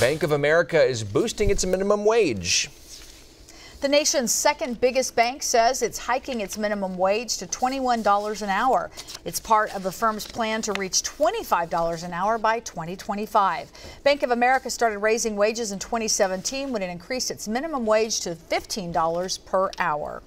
Bank of America is boosting its minimum wage. The nation's second biggest bank says it's hiking its minimum wage to $21 an hour. It's part of the firm's plan to reach $25 an hour by 2025. Bank of America started raising wages in 2017 when it increased its minimum wage to $15 per hour.